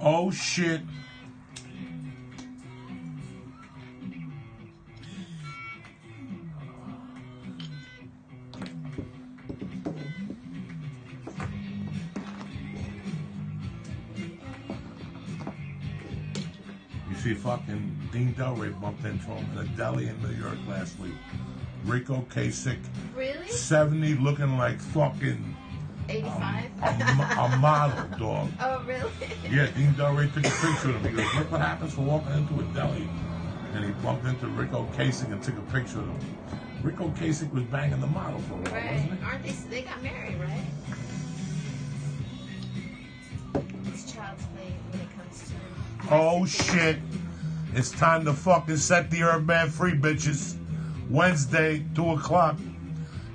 Oh shit. You see fucking Dean Delray bumped into him in a deli in New York last week. Ric Ocasek, Really? 70, looking like fucking 85? a, a model, dog. oh, really? Yeah, Dean Delray took a picture of him. He goes, look what happens for walking into a deli. And he bumped into Ric Ocasek and took a picture of him. Ric Ocasek was banging the model for a while, Right. wasn't he? Aren't they? They got married, right? It's child's play when it comes to. Oh shit. It's time to fucking set the herb man free, bitches. Wednesday, 2 o'clock.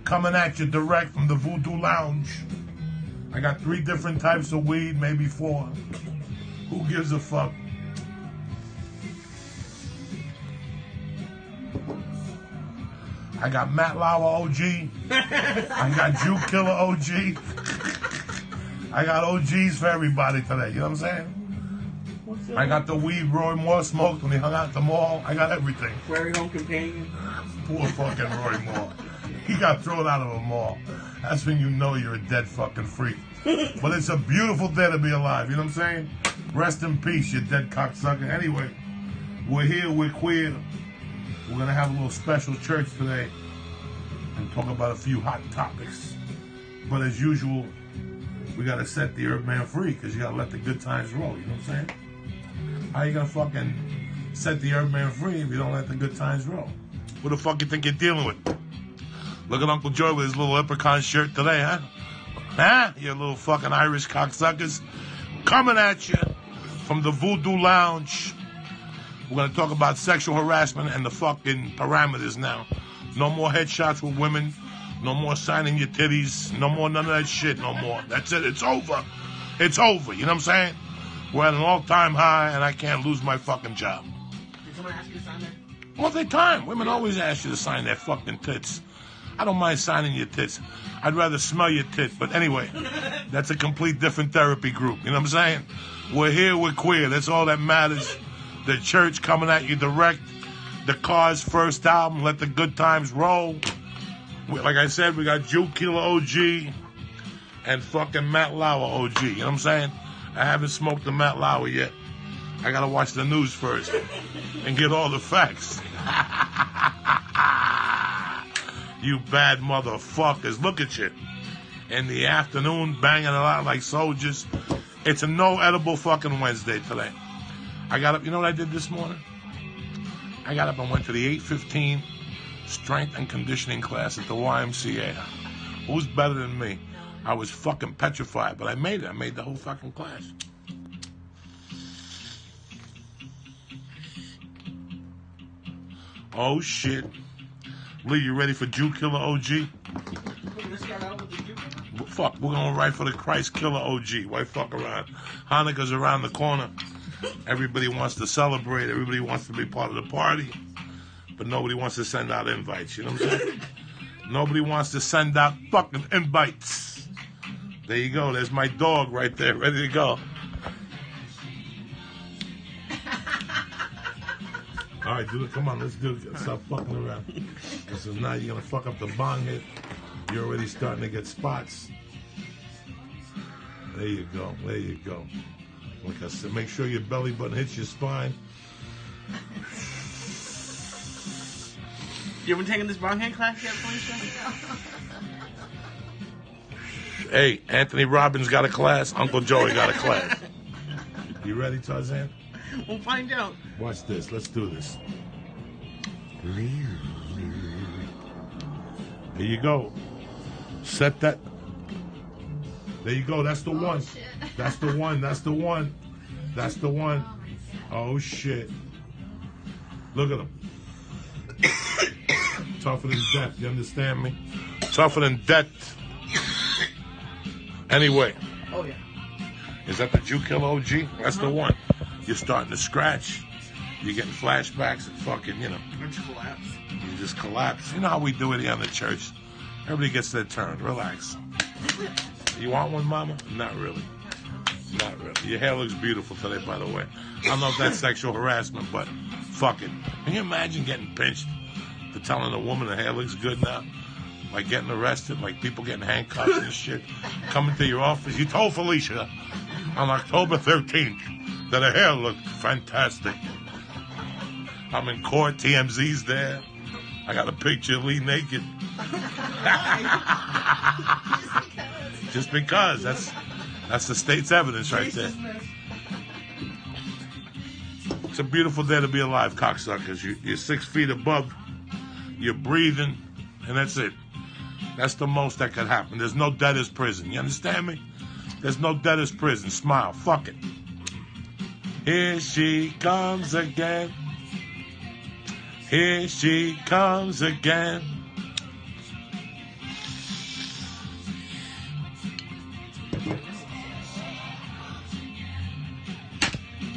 Coming at you direct from the Voodoo Lounge. I got three different types of weed, maybe four. Who gives a fuck? I got Matt Lauer OG. I got Jew Killer OG. I got OGs for everybody today. You know what I'm saying? I got the weed Roy Moore smoked when he hung out at the mall. I got everything. Prairie Home Companion. Poor fucking Roy Moore. He got thrown out of a mall. That's when you know you're a dead fucking freak. But it's a beautiful day to be alive. You know what I'm saying? Rest in peace, you dead cocksucker. Anyway, we're here. We're queer. We're gonna have a little special church today and talk about a few hot topics. But as usual, we gotta set the herb man free because you gotta let the good times roll. You know what I'm saying? How you gonna fucking set the herb man free if you don't let the good times roll? What the fuck you think you're dealing with? Look at Uncle Joey with his little leprechaun shirt today, huh? Huh? You little fucking Irish cocksuckers. Coming at you from the Voodoo Lounge. We're gonna talk about sexual harassment and the fucking parameters now. No more headshots with women. No more signing your titties. No more none of that shit no more. That's it. It's over. It's over. You know what I'm saying? We're at an all-time high and I can't lose my fucking job. Did someone ask you to sign that? All the time. Women always ask you to sign their fucking tits. I don't mind signing your tits. I'd rather smell your tit. But anyway, that's a complete different therapy group. You know what I'm saying? We're here, we're queer. That's all that matters. The church coming at you direct. The Cars' first album, Let the Good Times Roll. Like I said, we got Jew Killer OG and fucking Matt Lauer OG. You know what I'm saying? I haven't smoked the Matt Lauer yet. I gotta watch the news first and get all the facts. you bad motherfuckers. Look at you. In the afternoon, banging a lot like soldiers. It's a no edible fucking Wednesday today. I got up, you know what I did this morning? I got up and went to the 815 strength and conditioning class at the YMCA. Who's better than me? I was fucking petrified, but I made it. I made the whole fucking class. Oh shit. Lee, you ready for Jew Killer OG? Fuck, We're gonna start out with the Jew. Well, Fuck, we're going right for the Christ Killer OG. Why fuck around? Hanukkah's around the corner. Everybody wants to celebrate. Everybody wants to be part of the party. But nobody wants to send out invites. You know what I'm saying? nobody wants to send out fucking invites. There you go. There's my dog right there, ready to go. All right, dude, come on, let's do it. Stop fucking around. This is now you're gonna fuck up the bong hit. You're already starting to get spots. There you go. There you go. Like I said, make sure your belly button hits your spine. You haven't taken this bong hand class yet, Felicia? Hey, Anthony Robbins got a class. Uncle Joey got a class. You ready, Tarzan? We'll find out. Watch this. Let's do this. There you go. Set that. There you go. That's the oh, one. shit. That's the one. That's the one. That's the one. Oh, oh shit. Look at him. Tougher than death. You understand me? Tougher than death. Anyway, Oh yeah. is that the Jew Killer OG? That's the uh-huh. one. You're starting to scratch. You're getting flashbacks and fucking, you know, collapse. You just collapse. You know how we do it here in the church. Everybody gets their turn. Relax. You want one, Mama? Not really. Not really. Your hair looks beautiful today, by the way. I don't know if that's sexual harassment, but fuck it. Can you imagine getting pinched for telling a woman her hair looks good now? Like getting arrested, like people getting handcuffed and shit. Coming to your office. You told Felicia on October 13th that her hair looked fantastic. I'm in court, TMZ's there. I got a picture of Lee naked. Just because. That's that's the state's evidence right there. It's a beautiful day to be alive, cocksuckers. You, you're six feet above, you're breathing, and that's it. That's the most that could happen. There's no debtor's prison. You understand me? There's no debtor's prison. Smile. Fuck it. Here she comes again. Here she comes again.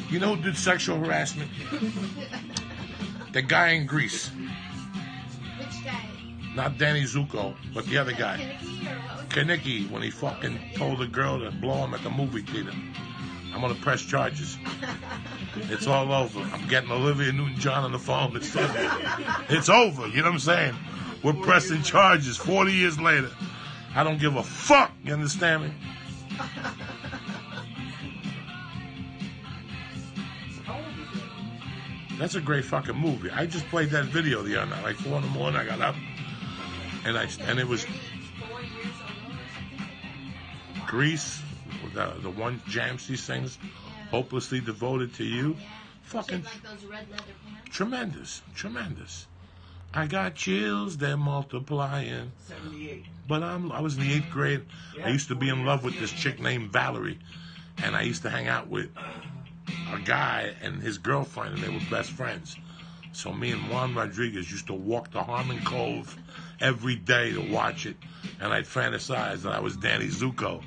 You know who did sexual harassment? the guy in Grease. Which guy? Not Danny Zuko, but the other guy. Kinnicky or what was Kenickie, when he fucking told the girl to blow him at the movie theater. I'm gonna press charges. It's all over. I'm getting Olivia Newton-John on the phone. It's over. It's over. You know what I'm saying? We're pressing charges 40 years later. I don't give a fuck. You understand me? That's a great fucking movie. I just played that video the other night, like four in the morning. I got up, and I and it was four years old? Grease, the the one jam she sings, "Hopelessly Devoted to You." Fucking like those red leather pants. tremendous, tremendous. I got chills, they're multiplying. 78. But I'm I was in the eighth grade. I used to be in love with this chick named Valerie, and I used to hang out with a guy and his girlfriend, and they were best friends. So me and Juan Rodriguez used to walk to Harmon Cove every day to watch it, and I'd fantasize that I was Danny Zuko,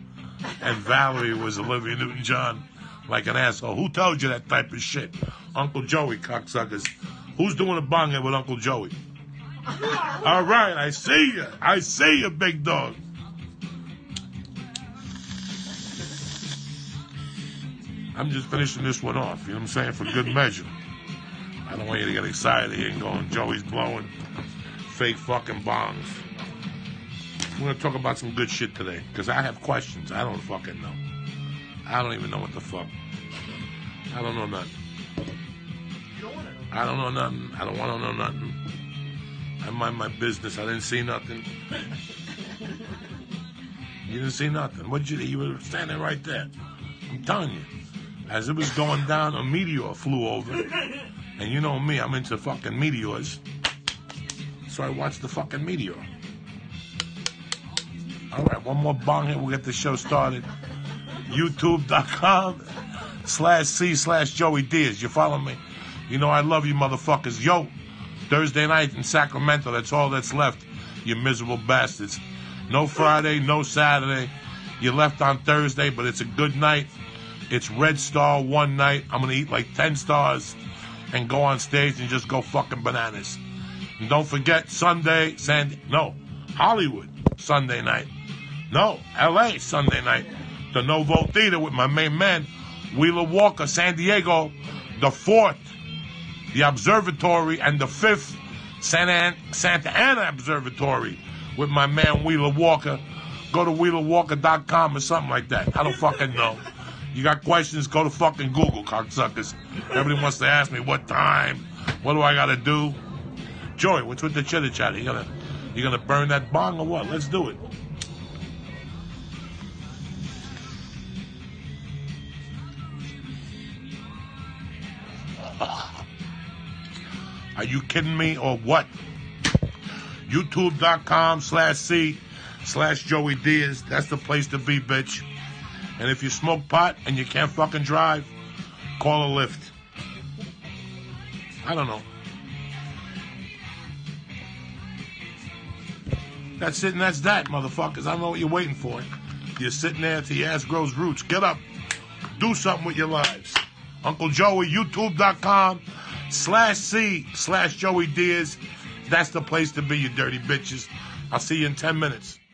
and Valerie was Olivia Newton-John, like an asshole. Who told you that type of shit? Uncle Joey, cocksuckers. Who's doing a bong with Uncle Joey? All right, I see you. I see you, big dog. I'm just finishing this one off, you know what I'm saying, for good measure. I don't want you to get excited here and going, Joey's blowing fake fucking bombs. We're going to talk about some good shit today, because I have questions. I don't fucking know. I don't even know what the fuck. I don't know nothing. I don't know nothing. I don't want to know nothing. I mind my business. I didn't see nothing. You didn't see nothing. What'd you? You were standing right there. I'm telling you. As it was going down, a meteor flew over, and you know me, I'm into fucking meteors. So I watched the fucking meteor. All right, one more bong here. We'll get the show started. YouTube.com slash C slash Joey Diaz. You follow me? You know I love you motherfuckers. Yo, Thursday night in Sacramento. That's all that's left. You miserable bastards. No Friday, no Saturday. You left on Thursday, but it's a good night. It's Red Star one night. I'm gonna eat like 10 stars and go on stage and just go fucking bananas. And don't forget Sunday, San no, Hollywood Sunday night. No, LA Sunday night. The Novo Theater with my main man, Wheeler Walker, San Diego, the fourth, the observatory, and the fifth, Santa, An- Santa Ana Observatory with my man Wheeler Walker. Go to WheelerWalker.com or something like that. I don't fucking know. You got questions, go to fucking Google, cocksuckers. Everybody wants to ask me what time, what do I gotta do? Joey, what's with the chitter chatter? You gonna you gonna burn that bong or what? Let's do it. Are you kidding me or what? YouTube.com slash C slash Joey Diaz. That's the place to be, bitch. And if you smoke pot and you can't fucking drive, call a Lyft. I don't know. That's it and that's that, motherfuckers. I don't know what you're waiting for. You're sitting there till your ass grows roots. Get up. Do something with your lives. Uncle Joey, youtube.com slash C slash Joey Diaz. That's the place to be, you dirty bitches. I'll see you in 10 minutes.